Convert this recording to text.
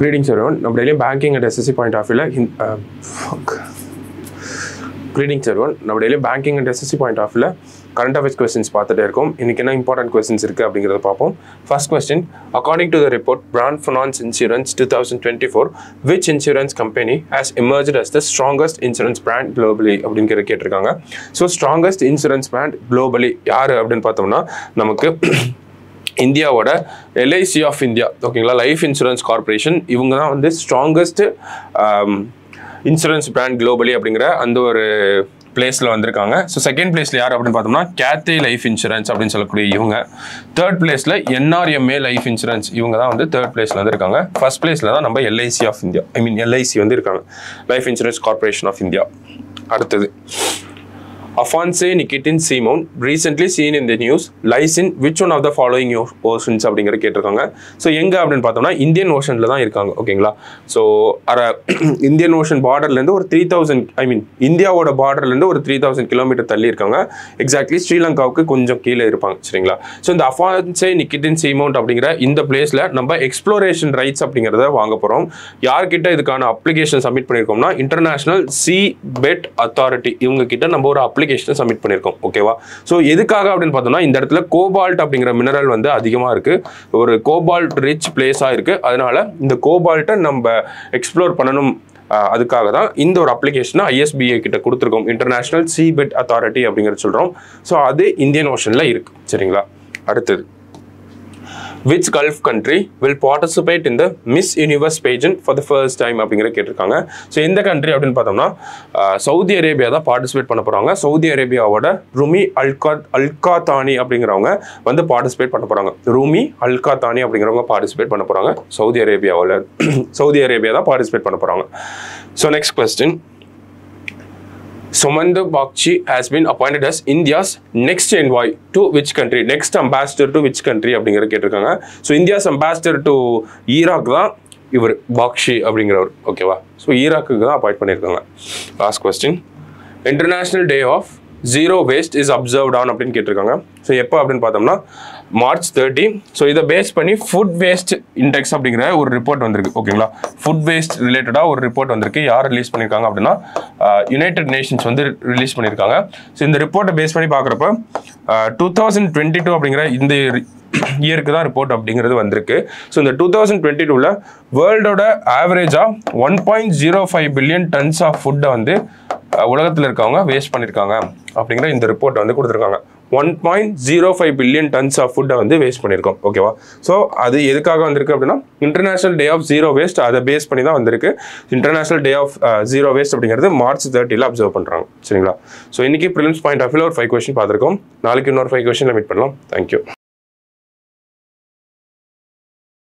Greetings everyone. நம்ம டெய்லியும் banking and SSC point of வியூவில் க்ரீடிங்ஸ் everyone. நம்ம டெய்லியும் பேங்கிங் அண்ட் எஸ்எஸ்சி பாயிண்ட் ஆஃபில் கரண்ட் அஃபேர்ஸ் கொஸ்டின்ஸ் பார்த்துட்டே இருக்கும். இன்றைக்கி என்ன இம்பார்ட்டன்ட் கொஸ்டின்ஸ் இருக்குது அப்படிங்கிறத பார்ப்போம். First question according to the report brand finance insurance two thousand twenty four which insurance company has emerged as the strongest insurance brand globally அப்படிங்கிற கேட்டிருக்காங்க. So strongest insurance brand globally யார் அப்படின்னு பார்த்தோம்னா நமக்கு இந்தியாவோட எல்ஐசி ஆஃப் இந்தியா ஓகேங்களா life insurance corporation இவங்க தான் வந்து ஸ்ட்ராங்கஸ்ட் இன்சூரன்ஸ் பிராண்ட் குளோபலி அப்படிங்கிற அந்த ஒரு பிளேஸில் வந்திருக்காங்க. ஸோ செகண்ட் பிளேஸில் யார் அப்படின்னு பார்த்தோம்னா கேத்தே லைஃப் இன்சூரன்ஸ் அப்படின்னு சொல்லக்கூடிய இவங்க. தேர்ட் பிளேஸில் என்ஆர்எம்ஏ லைஃப் இன்சூரன்ஸ் இவங்க தான் வந்து தேர்ட் பிளேஸில் வந்து இருக்காங்க ஃபர்ஸ்ட் பிளேஸில் தான் நம்ம LIC of India I mean LIC வந்து இருக்காங்க. Life insurance corporation of India அடுத்தது Afanasy Nikitin Simon recently seen in the news lies in which one of the following oceans அப்படிங்கிற கேட்டிருக்காங்க. ஸோ எங்கே அப்படின்னு பார்த்தோம்னா இந்தியன் ஓஷனில் தான் இருக்காங்க. ஓகேங்களா ஸோ அர இந்தியன் ஓஷன் பார்டர்லேருந்து ஒரு த்ரீ தௌசண்ட் ஐ மீன் இந்தியாவோட பார்டர்லேருந்து ஒரு த்ரீ தௌசண்ட் கிலோமீட்டர் தள்ளி இருக்காங்க. எக்ஸாக்ட்லி ஸ்ரீலங்காவுக்கு கொஞ்சம் கீழே இருப்பாங்க. சரிங்களா? ஸோ இந்த அஃபான்சே நிக்கிட்டின் சீமௌண்ட் அப்படிங்கிற இந்த பிளேஸில் நம்ம எக்ஸ்ப்ளோரேஷன் ரைட்ஸ் அப்படிங்கிறத வாங்க போகிறோம் யார்கிட்ட இதுக்கான அப்ளிகேஷன் சப்மிட் பண்ணியிருக்கோம்னா இன்டர்நேஷனல் சி பெட் அத்தாரிட்டி இவங்க கிட்ட நம்ம ஒரு அப்ளிகேஷன் சப்மிட் பண்ணியிருக்கோம் ஓகேவா ஸோ எதுக்காக அப்படின்னு பார்த்தோம்னா இந்த இடத்துல கோபால்ட் அப்படிங்கிற மினரல் வந்து அதிகமாக இருக்குது ஒரு கோபால்ட் ரிச் பிளேஸாக இருக்கு. அதனால இந்த கோபால்ட்டை நம்ம எக்ஸ்ப்ளோர் பண்ணணும். அதுக்காக தான் இந்த ஒரு அப்ளிகேஷனை ஐஎஸ்பிஐ கிட்ட கொடுத்துருக்கோம். இன்டர்நேஷ்னல் சி பெட் அத்தாரிட்டி அப்படிங்கிறது சொல்கிறோம் ஸோ அது இந்தியன் ஓஷனில் இருக்குது சரிங்களா? அடுத்தது. Which Gulf country will participate in the Miss Universe pageant for the first time அப்படிங்கிற கேட்டிருக்காங்க. ஸோ எந்த கண்ட்ரி அப்படின்னு பார்த்தோம்னா சவுதி அரேபியா தான் பார்ட்டிசிபேட் பண்ண போகிறாங்க சவுதி அரேபியாவோட ருமி அல்கா அல்காத்தானி அப்படிங்கிறவங்க வந்து பார்ட்டிசிபேட் பண்ண போகிறாங்க ரூமி அல்காத்தானி அப்படிங்கிறவங்க பார்ட்டிசிபேட் பண்ண போகிறாங்க சவுதி அரேபியாவில் சவுதி அரேபியா தான் பார்ட்டிசிபேட் பண்ண போகிறாங்க so next question Sumandar Bakshi has been appointed as India's next envoy to which country next ambassador to which country அப்படிங்கிற கேட்டிருக்காங்க so India's ambassador to Iraq தான் இவர் பாக்ஷி அப்படிங்கிறவர் ஓகேவா ஸோ ஈராக்கு தான் அப்பாயிண்ட் பண்ணியிருக்காங்க last question international day of zero waste is observed on அப்படின்னு கேட்டிருக்காங்க. ஸோ எப்போ அப்படின்னு பார்த்தோம்னா மார்ச் தேர்ட்டி ஸோ இதை பேஸ் பண்ணி ஃபுட் வேஸ்ட் இண்டெக்ஸ் அப்படிங்கிற ஒரு ரிப்போர்ட் வந்திருக்கு. ஓகேங்களா ஃபுட் வேஸ்ட் ரிலேட்டடாக ஒரு ரிப்போர்ட் வந்திருக்கு. யார் ரிலீஸ் பண்ணியிருக்காங்க அப்படின்னா uh, யுனைடெட் நேஷன்ஸ் வந்து ரிலீஸ் பண்ணியிருக்காங்க ஸோ இந்த ரிப்போர்ட்டை பேஸ் பண்ணி பார்க்குறப்ப டூ தௌசண்ட் டுவெண்ட்டி டூ அப்படிங்கிற இந்த இயருக்கு தான் ரிப்போர்ட் அப்படிங்கிறது வந்திருக்கு. ஸோ இந்த டூ தௌசண்ட் டுவெண்ட்டி டூவில் வேர்ல்டோட ஆவரேஜாக one point zero five billion tons of ஃபுட்டை வந்து உலகத்தில் இருக்கவங்க வேஸ்ட் பண்ணியிருக்காங்க அப்படிங்கிற இந்த ரிப்போர்ட்டை வந்து கொடுத்துருக்காங்க. One point zero five billion tons of ஃபுட்டை வந்து வேஸ்ட் பண்ணியிருக்கோம் ஓகேவா ஸோ அது எதுக்காக வந்திருக்கு அப்படின்னா international day of zero waste அதை பேஸ் பண்ணி தான் வந்திருக்கு. International day of zero waste அப்படிங்கிறது மார்ச் தேர்ட்டியில் அப்சர்வ் பண்ணுறாங்க சரிங்களா? ஸோ இன்னைக்கு ப்ரிலிம்ஸ் பாயிண்ட் ஆஃப் வியூவில் ஒரு ஃபைவ் கொஸ்டின் பார்த்துருக்கோம். நாளைக்கு இன்னொரு ஃபைவ் கொஸ்டினில் மீட் பண்ணலாம். தேங்க்யூ